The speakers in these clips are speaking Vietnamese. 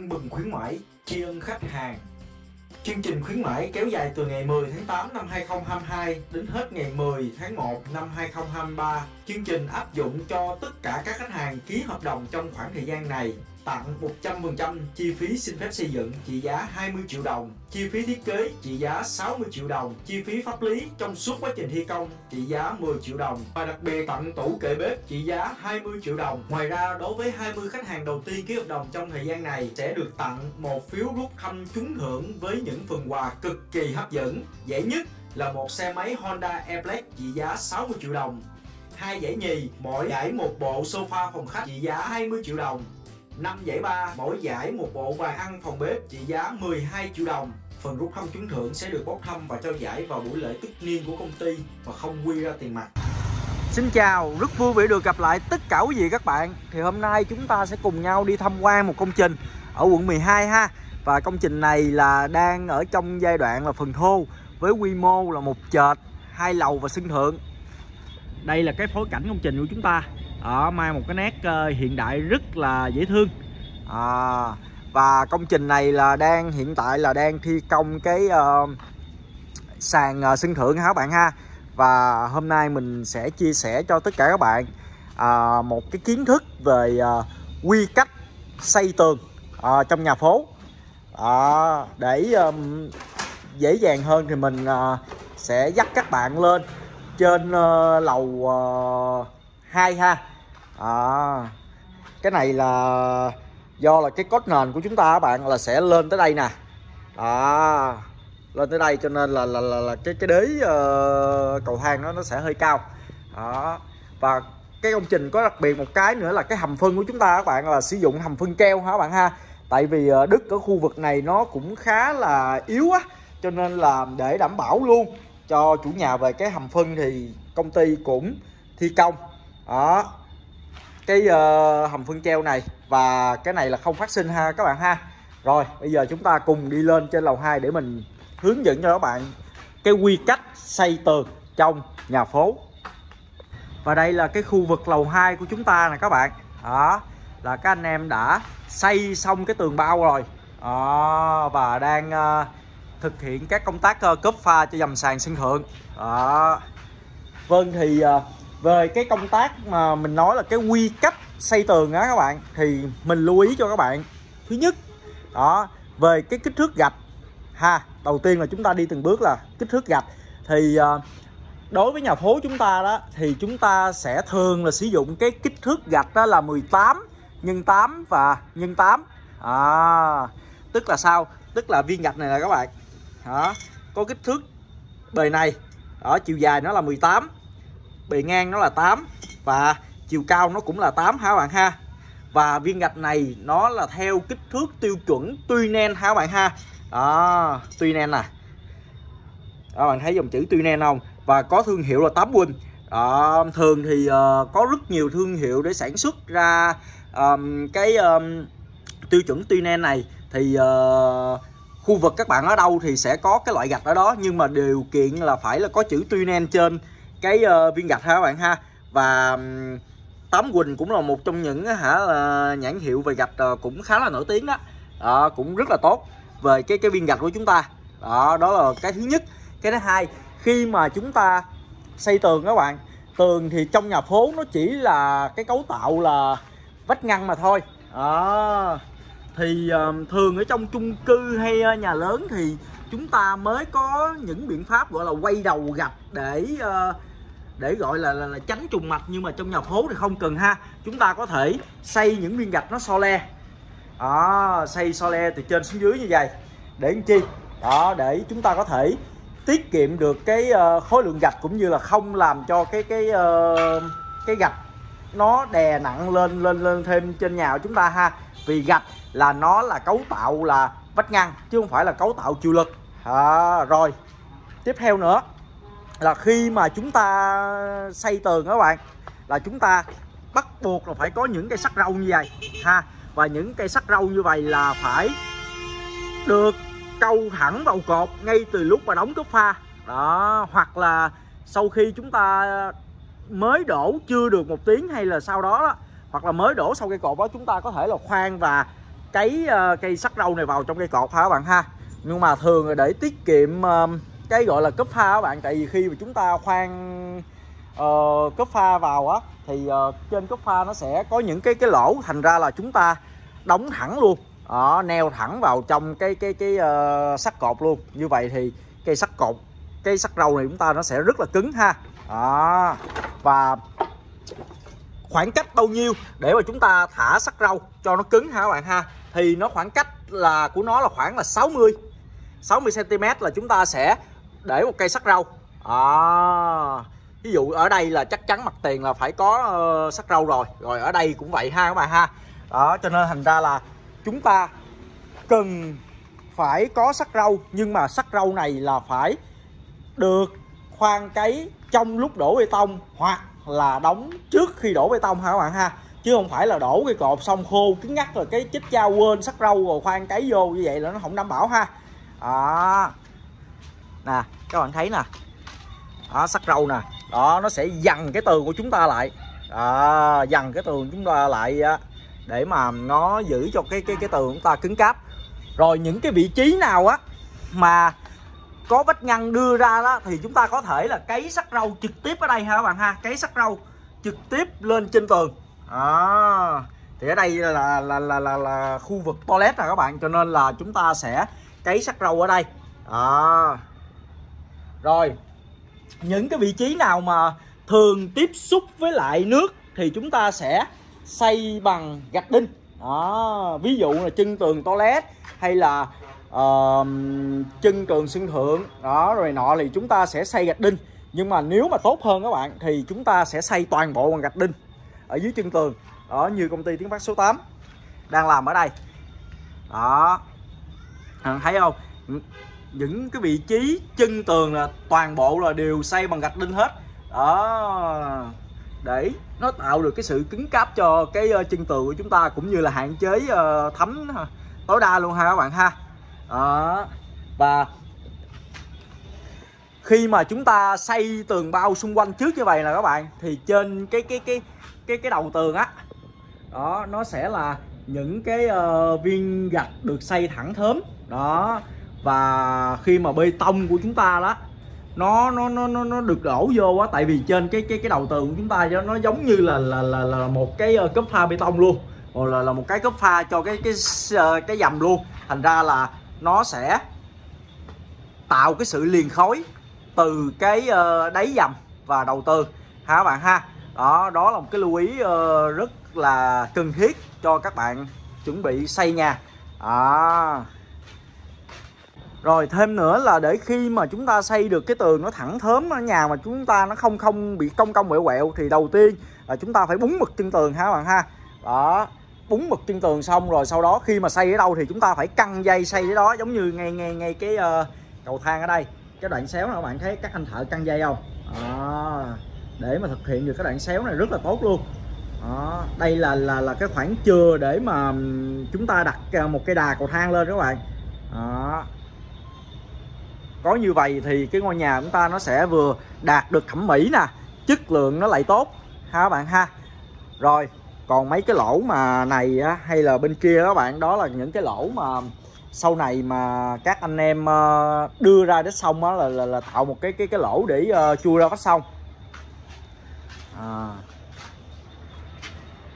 tưng bừng khuyến mãi tri ân khách hàng. Chương trình khuyến mãi kéo dài từ ngày 10 tháng 8 năm 2022 đến hết ngày 10 tháng 1 năm 2023. Chương trình áp dụng cho tất cả các khách hàng ký hợp đồng trong khoảng thời gian này tặng 100% chi phí xin phép xây dựng trị giá 20 triệu đồng, chi phí thiết kế trị giá 60 triệu đồng, chi phí pháp lý trong suốt quá trình thi công trị giá 10 triệu đồng và đặc biệt tặng tủ kệ bếp trị giá 20 triệu đồng. Ngoài ra đối với 20 khách hàng đầu tiên ký hợp đồng trong thời gian này sẽ được tặng một phiếu rút thăm trúng thưởng với những phần quà cực kỳ hấp dẫn. Dễ nhất là một xe máy Honda Airblade trị giá 60 triệu đồng hai giải nhì, mỗi giải một bộ sofa phòng khách trị giá 20 triệu đồng 5 giải ba, mỗi giải một bộ bàn ăn phòng bếp trị giá 12 triệu đồng. Phần rút thăm trúng thưởng sẽ được bốc thăm và trao giải vào buổi lễ tất niên của công ty và không quy ra tiền mặt. Xin chào, rất vui vì được gặp lại tất cả quý vị các bạn. Thì hôm nay chúng ta sẽ cùng nhau đi tham quan một công trình ở quận 12 ha. Và công trình này là đang ở trong giai đoạn là phần thô Với quy mô là một chợt, hai lầu và sân thượng. Đây là cái phối cảnh công trình của chúng ta. Ở mang một cái nét ờ, hiện đại rất là dễ thương à, và công trình này là đang hiện tại là đang thi công cái uh, sàn uh, sân thượng ha các bạn ha? Và hôm nay mình sẽ chia sẻ cho tất cả các bạn uh, một cái kiến thức về uh, quy cách xây tường uh, trong nhà phố. Uh, để um, dễ dàng hơn thì mình uh, sẽ dắt các bạn lên trên uh, lầu uh, 2 ha. À, cái này là do là cái cốt nền của chúng ta các bạn là sẽ lên tới đây nè. À, lên tới đây cho nên là là, là, là cái cái đế uh, cầu thang nó nó sẽ hơi cao. Đó và cái công trình có đặc biệt một cái nữa là cái hầm phân của chúng ta các bạn là sử dụng hầm phân keo hả các bạn ha? Tại vì ờ, đất ở khu vực này nó cũng khá là yếu á cho nên là để đảm bảo luôn cho chủ nhà về cái hầm phân thì công ty cũng thi công. Đó cái uh, hầm phân treo này và cái này là không phát sinh ha các bạn ha. Rồi bây giờ chúng ta cùng đi lên trên lầu 2 để mình hướng dẫn cho các bạn cái quy cách xây tường trong nhà phố. Và đây là cái khu vực lầu 2 của chúng ta nè các bạn. Đó là các anh em đã xây xong cái tường bao rồi. Đó, và đang uh, thực hiện các công tác ờ, uh, cấp pha cho dầm sàn sân thượng. Đó. Vâng thì uh, về cái công tác mà mình nói là cái quy cách xây tường á các bạn thì mình lưu ý cho các bạn. Thứ nhất đó về cái kích thước gạch ha đầu tiên là chúng ta đi từng bước là kích thước gạch. Thì ờ, đối với nhà phố chúng ta đó thì chúng ta sẽ thường là sử dụng cái kích thước gạch đó là 18 nhân 8 và nhân 8 à, tức là sao? Tức là viên gạch này là các bạn. Đó có kích thước bề này ở chiều dài nó là 18 bề ngang nó là 8 và chiều cao nó cũng là 8 hả bạn ha. Và viên gạch này nó là theo kích thước tiêu chuẩn tuy nen hả bạn ha. Đó tuy nen nè đó bạn thấy dòng chữ tuy nen không? Và có thương hiệu là 8 Win. Đó, thường thì uh, có rất nhiều thương hiệu để sản xuất ra um, cái um, tiêu chuẩn tuy nen này. Thì uh, khu vực các bạn ở đâu thì sẽ có cái loại gạch ở đó nhưng mà điều kiện là phải là có chữ tuy nen trên cái uh, viên gạch ha các bạn ha. Và um, Tám Quỳnh cũng là một trong những hả uh, nhãn hiệu về gạch uh, cũng khá là nổi tiếng đó. Đó cũng rất là tốt về cái cái viên gạch của chúng ta. Đó đó là cái thứ nhất. Cái thứ hai khi mà chúng ta xây tường các bạn tường thì trong nhà phố nó chỉ là cái cấu tạo là vách ngăn mà thôi. Đó thì uh, thường ở trong chung cư hay uh, nhà lớn thì chúng ta mới có những biện pháp gọi là quay đầu gạch để uh, để gọi là, là, là tránh trùng mạch nhưng mà trong nhà phố thì không cần ha. Chúng ta có thể xây những viên gạch nó so le. Đó, xây so le từ trên xuống dưới như vậy. Để làm chi? Đó để chúng ta có thể tiết kiệm được cái uh, khối lượng gạch cũng như là không làm cho cái cái uh, cái gạch nó đè nặng lên lên lên thêm trên nhà của chúng ta ha. Vì gạch là nó là cấu tạo là vách ngăn chứ không phải là cấu tạo chịu lực. À, rồi. Tiếp theo nữa là khi mà chúng ta xây tường các bạn là chúng ta bắt buộc là phải có những cây sắt rau như vậy ha. Và những cây sắt rau như vậy là phải được câu thẳng vào cột ngay từ lúc mà đóng cốt pha. Đó hoặc là sau khi chúng ta mới đổ chưa được một tiếng hay là sau đó, đó hoặc là mới đổ sau cây cột đó chúng ta có thể là khoan và cấy uh, cây sắt râu này vào trong cây cột ha các bạn ha. Nhưng mà thường là để tiết kiệm uh, cái gọi là cấp pha các bạn tại vì khi mà chúng ta khoan uh, cấp pha vào á thì uh, trên cấp pha nó sẽ có những cái cái lỗ thành ra là chúng ta đóng thẳng luôn. Đó, neo thẳng vào trong cái cái cái uh, sắt cột luôn. Như vậy thì cây sắt cột cây sắt râu này chúng ta nó sẽ rất là cứng ha. Đó. và khoảng cách bao nhiêu để mà chúng ta thả sắt râu cho nó cứng ha các bạn ha? Thì nó khoảng cách là của nó là khoảng là 60 60 cm là chúng ta sẽ để một cây sắt rau. À, ví dụ ở đây là chắc chắn mặt tiền là phải có ờ, uh, sắt rau rồi. Rồi ở đây cũng vậy ha các bạn ha. Đó cho nên thành ra là chúng ta cần phải có sắt rau nhưng mà sắt rau này là phải được khoan cấy trong lúc đổ bê tông hoặc là đóng trước khi đổ bê tông ha các bạn ha. Chứ không phải là đổ cái cột xong khô cứng ngắt rồi cái chích dao quên sắt rau rồi khoan cấy vô như vậy là nó không đảm bảo ha. À, nè các bạn thấy nè. Đó sắt râu nè. Đó nó sẽ dằn cái tường của chúng ta lại. Đó, dằn cái tường chúng ta lại để mà nó giữ cho cái cái cái tường chúng ta cứng cáp. Rồi những cái vị trí nào á mà có vách ngăn đưa ra đó thì chúng ta có thể là cấy sắt rau trực tiếp ở đây ha các bạn ha? Cấy sắt rau trực tiếp lên trên tường. À, thì ở đây là là, là là là là khu vực toilet nè các bạn cho nên là chúng ta sẽ cấy sắt rau ở đây. À rồi những cái vị trí nào mà thường tiếp xúc với lại nước thì chúng ta sẽ xây bằng gạch đinh. Đó ví dụ là chân tường toilet hay là uh, chân tường sân thượng đó rồi nọ thì chúng ta sẽ xây gạch đinh. Nhưng mà nếu mà tốt hơn các bạn thì chúng ta sẽ xây toàn bộ bằng gạch đinh ở dưới chân tường đó như công ty tiến phát số 8 đang làm ở đây. Đó. À, thấy không? Những cái vị trí chân tường là toàn bộ là đều xây bằng gạch đinh hết. Đó. Để nó tạo được cái sự cứng cáp cho cái ờ, chân tường của chúng ta cũng như là hạn chế ờ, thấm ờ, tối đa luôn ha các bạn ha. Đó. Và khi mà chúng ta xây tường bao xung quanh trước như vậy là các bạn thì trên cái cái cái cái cái đầu tường á đó nó sẽ là những cái uh, viên gạch được xây thẳng thớm. Đó và khi mà bê tông của chúng ta đó nó nó nó nó, nó được đổ vô quá tại vì trên cái cái cái đầu tường của chúng ta nó giống như là là là, là một cái ờ, cấp pha bê tông luôn. Rồi là là một cái cấp pha cho cái cái ờ, cái, dầm luôn. Thành ra là nó sẽ tạo cái sự liền khối từ cái đáy dầm và đầu tư ha các bạn ha? Đó đó là một cái lưu ý rất là cần thiết cho các bạn chuẩn bị xây nhà. À rồi thêm nữa là để khi mà chúng ta xây được cái tường nó thẳng thớm ở nhà mà chúng ta nó không không bị cong cong quẹo quẹo thì đầu tiên là chúng ta phải búng mực chân tường ha các bạn ha đó búng mực trên tường xong rồi sau đó khi mà xây ở đâu thì chúng ta phải căng dây xây ở đó giống như ngay ngay ngay cái uh, cầu thang ở đây cái đoạn xéo này các bạn thấy các anh thợ căng dây không à, để mà thực hiện được cái đoạn xéo này rất là tốt luôn đó. đây là là là cái khoảng chừa để mà chúng ta đặt ờ, một cái đà cầu thang lên các bạn đó có như vậy thì cái ngôi nhà chúng ta nó sẽ vừa đạt được thẩm mỹ nè chất lượng nó lại tốt ha các bạn ha. Rồi còn mấy cái lỗ mà này á, hay là bên kia các bạn đó là những cái lỗ mà sau này mà các anh em ờ, đưa ra đến sông á là, là, là tạo một cái cái cái lỗ để uh, chui ra vách sông. À.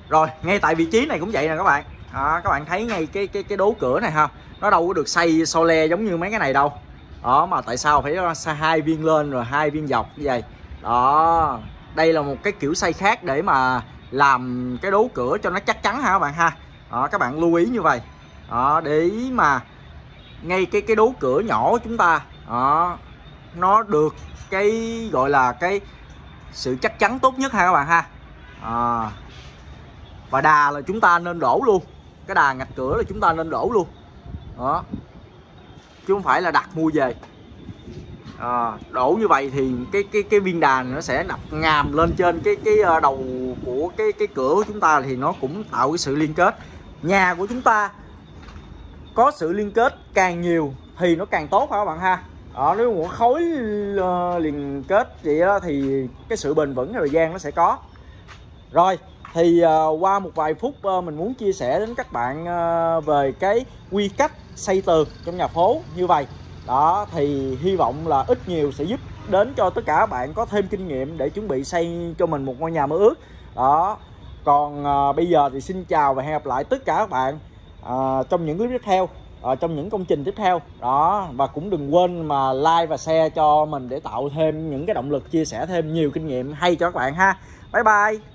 rồi ngay tại vị trí này cũng vậy nè các bạn. À, các bạn thấy ngay cái cái cái đố cửa này ha. Nó đâu có được xây so le giống như mấy cái này đâu đó mà tại sao phải hai viên lên rồi hai viên dọc như vậy? Đó đây là một cái kiểu xây khác để mà làm cái đố cửa cho nó chắc chắn ha các bạn ha. Đó, các bạn lưu ý như vậy. Đó, để mà ngay cái cái đố cửa nhỏ của chúng ta đó, nó được cái gọi là cái sự chắc chắn tốt nhất ha các bạn ha. À, và đà là chúng ta nên đổ luôn. Cái đà ngạch cửa là chúng ta nên đổ luôn. Đó chứ không phải là đặt mua về. À, đổ như vậy thì cái cái cái viên đàn nó sẽ đập ngàm lên trên cái cái ờ, đầu của cái cái cửa của chúng ta thì nó cũng tạo cái sự liên kết. Nhà của chúng ta có sự liên kết càng nhiều thì nó càng tốt phải các bạn ha? Ở nếu một khối liên kết vậy đó thì cái sự bền vững thời gian nó sẽ có. Rồi thì uh, qua một vài phút uh, mình muốn chia sẻ đến các bạn uh, về cái quy cách xây tường trong nhà phố như vậy. Đó thì hy vọng là ít nhiều sẽ giúp đến cho tất cả các bạn có thêm kinh nghiệm để chuẩn bị xây cho mình một ngôi nhà mơ ước. Đó còn à, bây giờ thì xin chào và hẹn gặp lại tất cả các bạn à, trong những clip tiếp theo à, trong những công trình tiếp theo. Đó và cũng đừng quên mà like và share cho mình để tạo thêm những cái động lực chia sẻ thêm nhiều kinh nghiệm hay cho các bạn ha. Bye bye!